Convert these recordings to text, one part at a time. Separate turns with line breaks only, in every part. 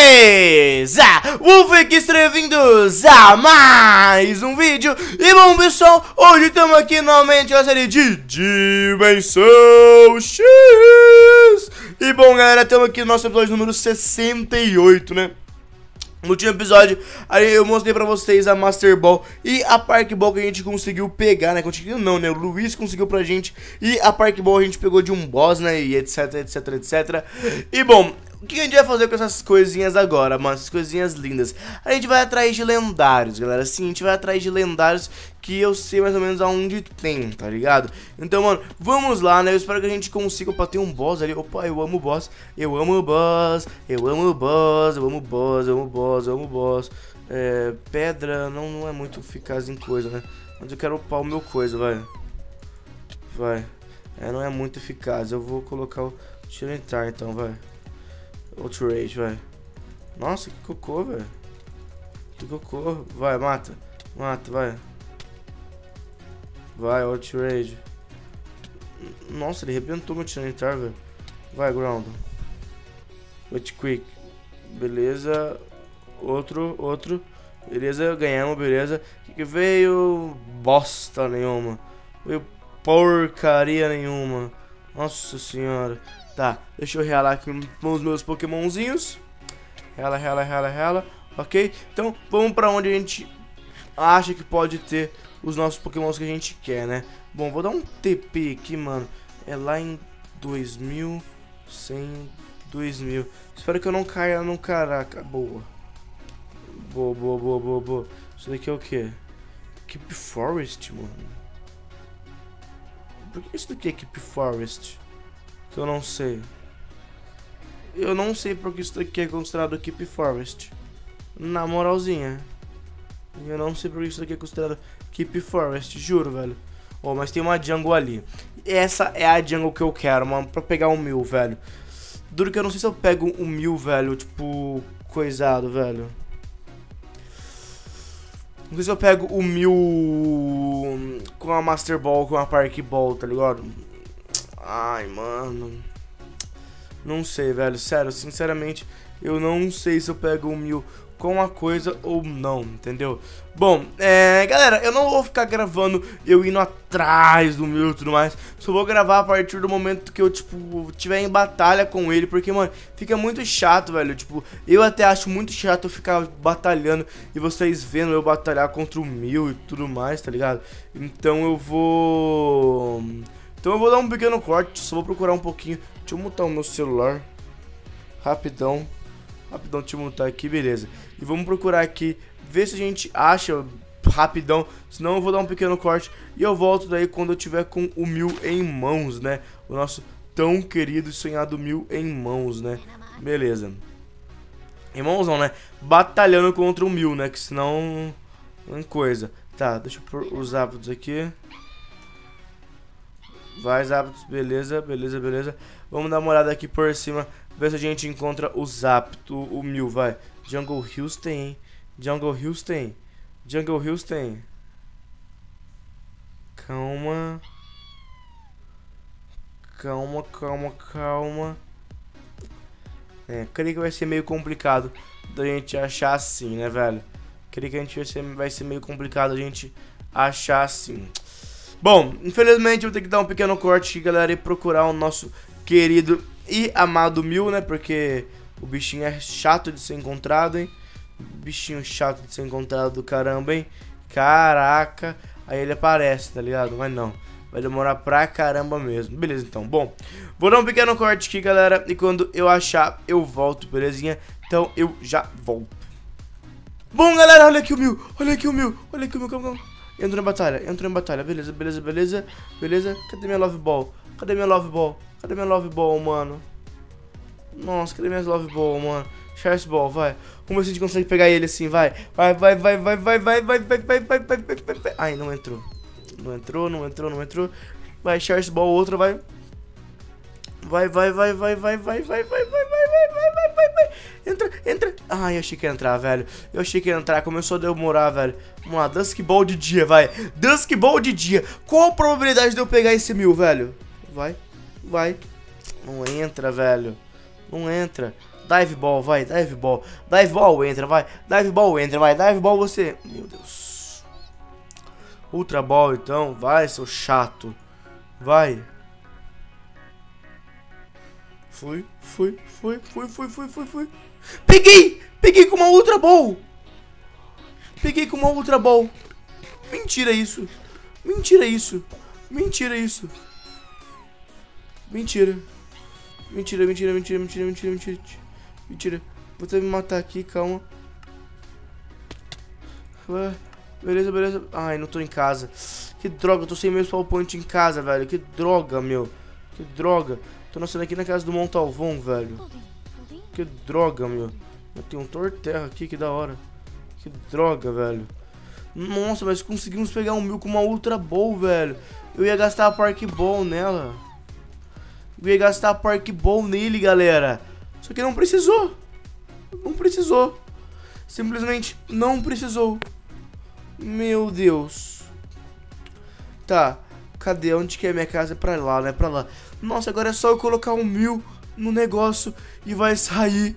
galera, beleza? Wolf aqui, estejam vindos a mais um vídeo E bom pessoal, hoje estamos aqui novamente na série de Dimensão X E bom galera, estamos aqui no nosso episódio número 68, né? No último episódio, aí eu mostrei pra vocês a Master Ball e a Park Ball que a gente conseguiu pegar, né? Conseguiu não, né? O Luiz conseguiu pra gente e a Park Ball a gente pegou de um boss, né? E etc, etc, etc. E bom, o que a gente vai fazer com essas coisinhas agora, mano? Essas coisinhas lindas. A gente vai atrás de lendários, galera. Sim, a gente vai atrás de lendários que eu sei mais ou menos aonde tem, tá ligado? Então, mano, vamos lá, né? Eu espero que a gente consiga... Opa, tem um boss ali. Opa, eu amo o boss. Eu amo o boss. Eu amo o boss. Eu amo o boss. Eu amo o boss. Eu amo o boss. É, pedra não, não é muito eficaz em coisa, né? Mas eu quero upar o meu coisa, vai. Vai. É, não é muito eficaz. Eu vou colocar o... Tira entrar, então, vai. Outrage, vai. Nossa, que cocô, velho. Que cocô. Vai, mata. Mata, vai. Vai, Outrage. Nossa, ele arrebentou meu Tyranitar, velho. Vai, Ground. Wait Quick. Beleza. Outro, outro. Beleza, ganhamos, beleza. Que veio? Bosta nenhuma. Veio porcaria nenhuma. Nossa senhora. Tá, deixa eu relar aqui com os meus pokémonzinhos. Rela, rela, rela, rela. Ok? Então, vamos pra onde a gente acha que pode ter os nossos pokémons que a gente quer, né? Bom, vou dar um TP aqui, mano. É lá em 2100, 2000. Espero que eu não caia no caraca. Boa. Boa, boa, boa, boa, boa. Isso daqui é o quê? Keep Forest, mano. Por que isso daqui é Keep Forest? Eu não sei. Eu não sei porque isso daqui é considerado Keep Forest. Na moralzinha. Eu não sei porque isso daqui é considerado Keep Forest, juro, velho. Oh, mas tem uma jungle ali. Essa é a jungle que eu quero, mano, pra pegar o um mil, velho. Duro que eu não sei se eu pego o um mil, velho, tipo, coisado, velho. Não sei se eu pego o mil com a Master Ball, com a Park Ball, tá ligado? Ai, mano. Não sei, velho. Sério, sinceramente, eu não sei se eu pego o mil com a coisa ou não, entendeu? Bom, é, galera, eu não vou ficar gravando eu indo atrás do mil e tudo mais. Só vou gravar a partir do momento que eu, tipo, tiver em batalha com ele. Porque, mano, fica muito chato, velho. Tipo, eu até acho muito chato eu ficar batalhando e vocês vendo eu batalhar contra o mil e tudo mais, tá ligado? Então eu vou... Então eu vou dar um pequeno corte, só vou procurar um pouquinho. Deixa eu mutar o meu celular. Rapidão. Rapidão, eu mutar aqui, beleza. E vamos procurar aqui, ver se a gente acha rapidão. Senão eu vou dar um pequeno corte e eu volto daí quando eu tiver com o mil em mãos, né? O nosso tão querido e sonhado mil em mãos, né? Beleza. Em mãos não, né? Batalhando contra o mil, né? Que senão... Não é coisa. Tá, deixa eu os hábitos aqui. Vai, hábitos, beleza, beleza, beleza. Vamos dar uma olhada aqui por cima, ver se a gente encontra os hábitos, o mil, vai. Jungle Hills tem, Jungle Hills tem, Jungle Hills tem. Calma. Calma, calma, calma. É, creio que vai ser meio complicado da gente achar assim, né, velho? Creio que a gente vai ser, vai ser meio complicado a gente achar assim. Bom, infelizmente eu vou ter que dar um pequeno corte galera, e procurar o nosso querido e amado Mil, né? Porque o bichinho é chato de ser encontrado, hein? Bichinho chato de ser encontrado do caramba, hein? Caraca. Aí ele aparece, tá ligado? Mas não. Vai demorar pra caramba mesmo. Beleza, então. Bom, vou dar um pequeno corte aqui, galera. E quando eu achar, eu volto, belezinha? Então eu já volto. Bom, galera, olha aqui o mil. Olha aqui o mil. Olha aqui o mil. Calma, calma. Entrou em batalha, entrou em batalha. Beleza, beleza, beleza. Beleza. Cadê minha love ball? Cadê minha love ball? Cadê minha love ball, mano? Nossa, cadê minha love ball, mano? Charles Ball, vai. Como a gente consegue pegar ele assim. Vai, vai, vai, vai, vai, vai, vai, vai, vai, vai, vai, vai, vai, vai. Ai, não entrou. Não entrou, não entrou, não entrou. Vai, Charles Ball, outra, vai. Vai, vai, vai, vai, vai, vai, vai, vai, vai, vai, vai, vai, vai, vai, vai. Entra, entra. Ai, eu achei que ia entrar, velho. Eu achei que ia entrar, começou a demorar, velho. Vamos lá, Dusk Ball de dia, vai. Dusk Ball de dia. Qual a probabilidade de eu pegar esse mil, velho? Vai, vai. Não entra, velho. Não entra. Dive ball, vai, dive ball. Dive ball, entra, vai. Dive ball, entra, vai. Dive ball, você. Meu Deus. Ultra ball, então. Vai, seu chato. Vai. Fui, fui, fui, fui, fui, fui, fui, fui. Peguei! Peguei com uma Ultra Ball! Peguei com uma Ultra Ball. Mentira isso. Mentira isso. Mentira isso. Mentira. Mentira, mentira, mentira, mentira, mentira, mentira. Mentira. Vou que me matar aqui, calma. Beleza, beleza. Ai, não tô em casa. Que droga, tô sem meus PowerPoint em casa, velho. Que droga, meu. Que droga. Tô nascendo aqui na casa do Montalvão, velho. Que droga, meu. Eu tenho um torterra aqui, que da hora. Que droga, velho. Nossa, mas conseguimos pegar um mil com uma Ultra Bowl, velho. Eu ia gastar a Park Ball nela. Eu ia gastar Park Ball nele, galera. Só que não precisou. Não precisou. Simplesmente não precisou. Meu Deus. Tá. Cadê? Onde que é minha casa? É pra lá, né? Pra lá. Nossa, agora é só eu colocar um mil no negócio e vai sair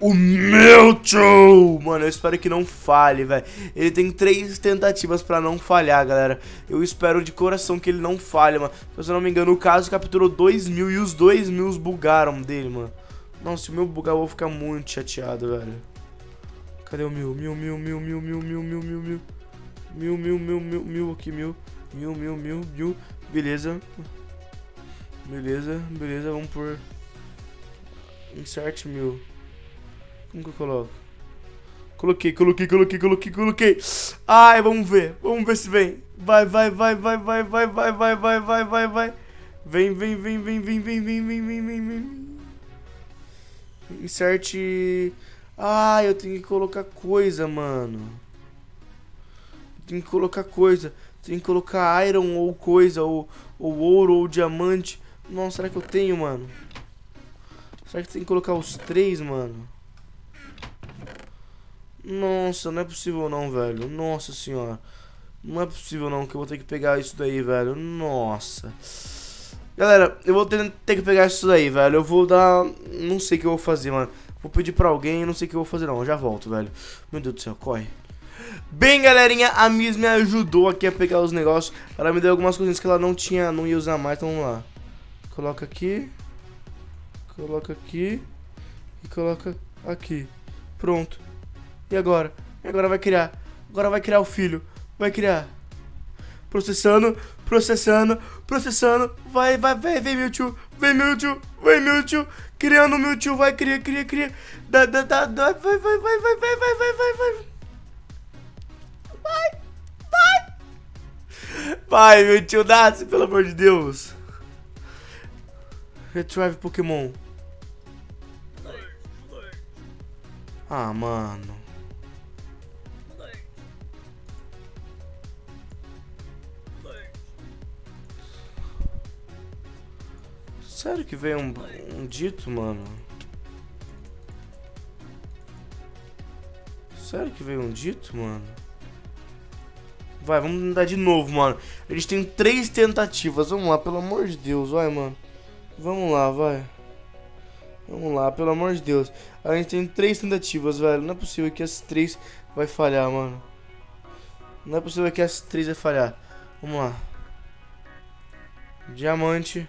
o Mewtwo! Mano, eu espero que não falhe, velho. Ele tem três tentativas pra não falhar, galera. Eu espero de coração que ele não falhe, mano. Se eu não me engano, o caso capturou dois mil e os dois mil bugaram dele, mano. Nossa, se o meu bugar, eu vou ficar muito chateado, velho. Cadê o mil? Mil, mil, mil, mil, mil, mil, mil, mil, mil. Mil, mil, mil, mil, mil aqui, mil. Mil, mil, mil, mil. Beleza. Beleza, beleza, vamos por... Insert mil. Como que eu coloco? Coloquei, coloquei, coloquei, coloquei, coloquei. Ai, vamos ver. Vamos ver se vem. Vai, vai, vai, vai, vai, vai, vai, vai, vai, vai, vai, vai. Vem, vem, vem, vem, vem, vem, vem, vem, vem, vem, vem. Insert. Ah, eu tenho que colocar coisa, mano. Tem que colocar coisa. Tem que colocar iron ou coisa, ou, ou ouro ou diamante. Nossa, será que eu tenho, mano? Será que tem que colocar os três, mano? Nossa, não é possível não, velho. Nossa senhora. Não é possível não que eu vou ter que pegar isso daí, velho. Nossa. Galera, eu vou ter, ter que pegar isso daí, velho. Eu vou dar... Não sei o que eu vou fazer, mano. Vou pedir pra alguém, não sei o que eu vou fazer não. Eu já volto, velho. Meu Deus do céu, corre. Bem, galerinha, a Miss me ajudou aqui a pegar os negócios. Ela me deu algumas coisinhas que ela não tinha, não ia usar mais. Então vamos lá. Coloca aqui. Coloca aqui. E coloca aqui. Pronto. E agora? E agora vai criar. Agora vai criar o filho. Vai criar. Processando, processando, processando. Vai, vai, vai, vem Mewtwo. Vem Mewtwo, vem Mewtwo. Criando Mewtwo, vai, cria, cria, cria. Dá, dá, dá, dá. Vai, vai, vai, vai, vai, vai, vai, vai, vai. Vai, vai. Vai, Mewtwo, nasce, pelo amor de Deus. Retrieve Pokémon. Ah, mano. Sério que veio um, um dito, mano? Sério que veio um dito, mano? Vai, vamos tentar de novo, mano. A gente tem três tentativas. Vamos lá, pelo amor de Deus, vai, mano. Vamos lá, vai. Vamos lá, pelo amor de Deus. A gente tem três tentativas, velho. Não é possível que as três vai falhar, mano. Não é possível que as três vai falhar. Vamos lá. Diamante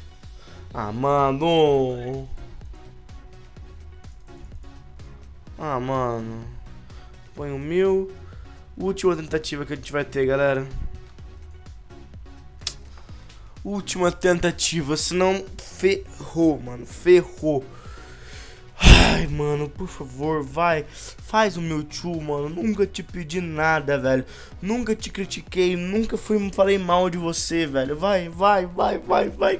Ah, mano. Ah, mano. Põe um mil. Última tentativa que a gente vai ter, galera. Última tentativa, senão ferrou, mano. Ferrou. Ai, mano, por favor, vai. Faz o meu tio, mano. Nunca te pedi nada, velho. Nunca te critiquei. Nunca fui, falei mal de você, velho. Vai, vai, vai, vai, vai.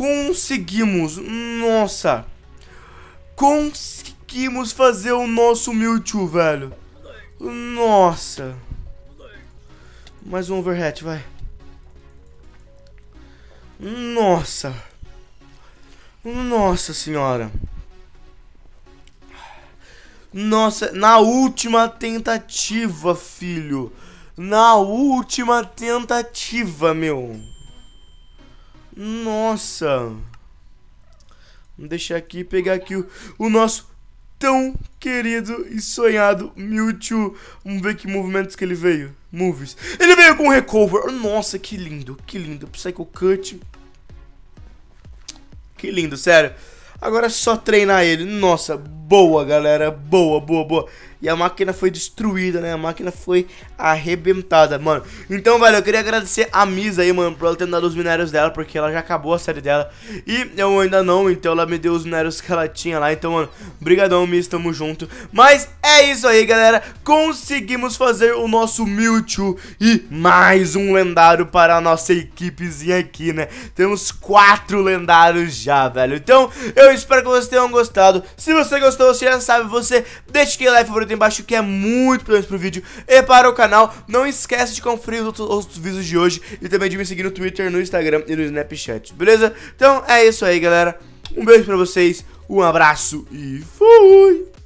Conseguimos! Nossa! Conseguimos fazer o nosso Mewtwo, velho! Nossa! Mais um overhead, vai. Nossa. Nossa senhora. Nossa, na última tentativa, filho. Na última tentativa, meu. Nossa. Vamos deixar aqui, pegar aqui o, o nosso tão querido e sonhado Mewtwo. Vamos ver que movimentos que ele veio. Moves. Ele veio com Recover. Nossa, que lindo, que lindo. Psycho Cut. Que lindo, sério. Agora é só treinar ele. Nossa, boa, galera. Boa, boa, boa. E a máquina foi destruída, né? A máquina foi arrebentada, mano. Então, velho, eu queria agradecer a Misa aí, mano, por ela ter dado os minérios dela, porque ela já acabou a série dela. E eu ainda não, então ela me deu os minérios que ela tinha lá. Então, mano, brigadão, Misa, tamo junto. Mas é isso aí, galera. Conseguimos fazer o nosso Mewtwo e mais um lendário para a nossa equipezinha aqui, né? Temos quatro lendários já, velho. Então, eu espero que vocês tenham gostado. Se você gostou, você já sabe, você deixa aquele like favorito embaixo que é muito importante pro vídeo e para o canal. Não esquece de conferir os outros, outros vídeos de hoje e também de me seguir no Twitter, no Instagram e no Snapchat, beleza? Então é isso aí, galera. Um beijo pra vocês, um abraço e fui!